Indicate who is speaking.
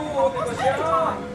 Speaker 1: 我的天啊！